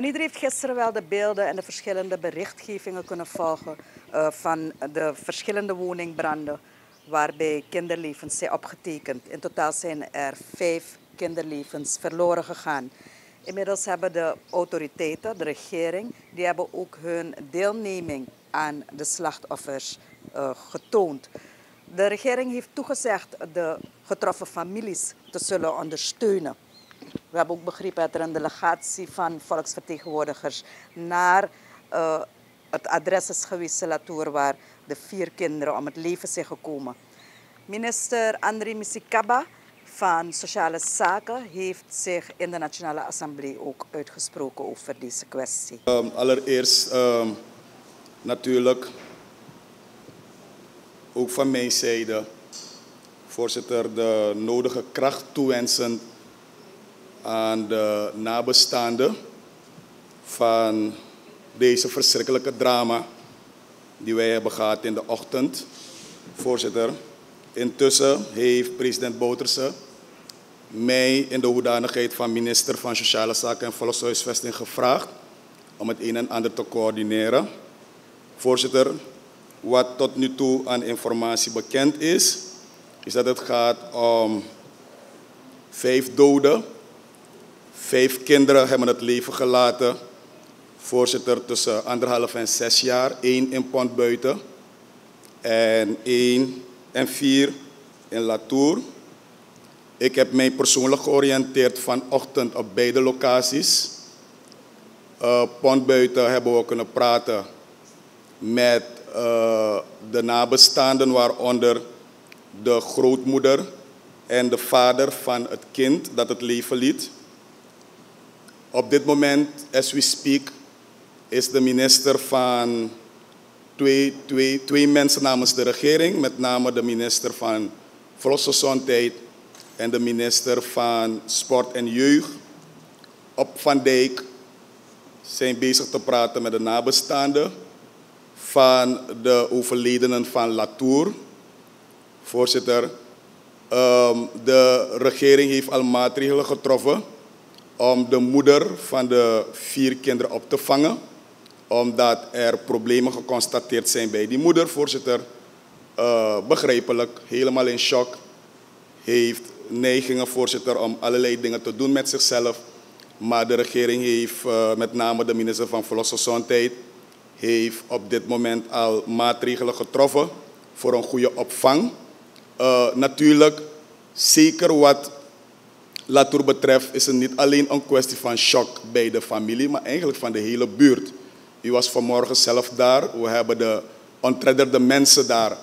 En iedereen heeft gisteren wel de beelden en de verschillende berichtgevingen kunnen volgen uh, van de verschillende woningbranden waarbij kinderlevens zijn opgetekend. In totaal zijn er vijf kinderlevens verloren gegaan. Inmiddels hebben de autoriteiten, de regering, die hebben ook hun deelneming aan de slachtoffers uh, getoond. De regering heeft toegezegd de getroffen families te zullen ondersteunen. We hebben ook begrepen dat er een delegatie van volksvertegenwoordigers naar uh, het adres is geweest, waar de vier kinderen om het leven zijn gekomen. Minister André Misikaba van Sociale Zaken heeft zich in de Nationale Assemblée ook uitgesproken over deze kwestie. Um, allereerst um, natuurlijk ook van mijn zijde, voorzitter, de nodige kracht toewensen aan de nabestaanden van deze verschrikkelijke drama die wij hebben gehad in de ochtend. Voorzitter, intussen heeft president Bouterse mij in de hoedanigheid van minister van Sociale Zaken en Volkshuisvesting gevraagd om het een en ander te coördineren. Voorzitter, wat tot nu toe aan informatie bekend is, is dat het gaat om vijf doden. Vijf kinderen hebben het leven gelaten. Voorzitter, tussen anderhalf en zes jaar. één in Pontbuiten en één en vier in Latour. Ik heb mij persoonlijk georiënteerd vanochtend op beide locaties. Uh, Pontbuiten hebben we kunnen praten met uh, de nabestaanden, waaronder de grootmoeder en de vader van het kind dat het leven liet. Op dit moment, as we speak, is de minister van twee, twee, twee mensen namens de regering, met name de minister van Volksgezondheid en de minister van Sport en Jeugd, op Van Dijk, zijn bezig te praten met de nabestaanden van de overledenen van Latour. Voorzitter, um, de regering heeft al maatregelen getroffen om de moeder van de vier kinderen op te vangen, omdat er problemen geconstateerd zijn bij die moeder. Voorzitter, uh, begrijpelijk, helemaal in shock, heeft neigingen, voorzitter, om allerlei dingen te doen met zichzelf. Maar de regering heeft, uh, met name de minister van Volksgezondheid, heeft op dit moment al maatregelen getroffen voor een goede opvang. Uh, natuurlijk, zeker wat Latour betreft, is het niet alleen een kwestie van shock bij de familie, maar eigenlijk van de hele buurt. U was vanmorgen zelf daar. We hebben de ontredderde mensen daar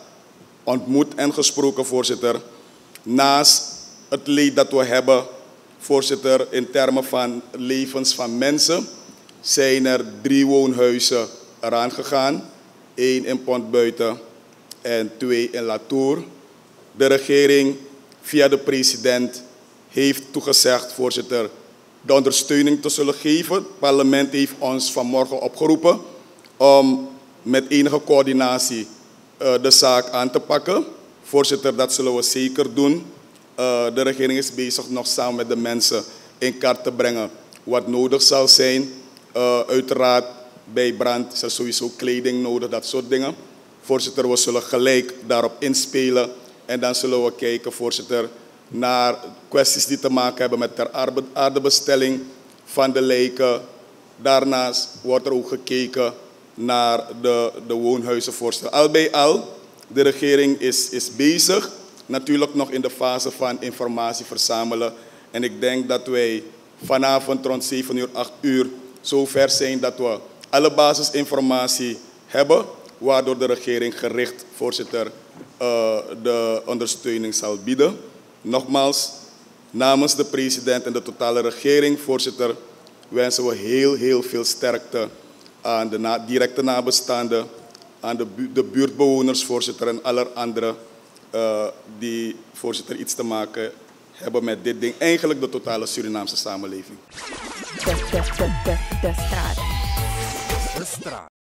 ontmoet en gesproken, voorzitter. Naast het leed dat we hebben, voorzitter, in termen van levens van mensen, zijn er drie woonhuizen eraan gegaan. Eén in Pontbuiten en twee in Latour. De regering via de president heeft toegezegd, voorzitter, de ondersteuning te zullen geven. Het parlement heeft ons vanmorgen opgeroepen om met enige coördinatie uh, de zaak aan te pakken. Voorzitter, dat zullen we zeker doen. Uh, de regering is bezig nog samen met de mensen in kaart te brengen wat nodig zal zijn. Uh, uiteraard bij brand is er sowieso kleding nodig, dat soort dingen. Voorzitter, we zullen gelijk daarop inspelen. En dan zullen we kijken, voorzitter, naar kwesties die te maken hebben met ter aardebestelling van de lijken. Daarnaast wordt er ook gekeken naar de, de woonhuizenvoorstel. Al bij al, de regering is, is bezig, natuurlijk nog in de fase van informatie verzamelen. En ik denk dat wij vanavond rond 7 uur, 8 uur zover zijn dat we alle basisinformatie hebben, waardoor de regering gericht, voorzitter, uh, de ondersteuning zal bieden. Nogmaals, namens de president en de totale regering, voorzitter, wensen we heel, heel veel sterkte aan de na directe nabestaanden, aan de, bu de buurtbewoners, voorzitter, en alle anderen uh, die, voorzitter, iets te maken hebben met dit ding. Eigenlijk de totale Surinaamse samenleving. De, de, de, de, de straat. De straat.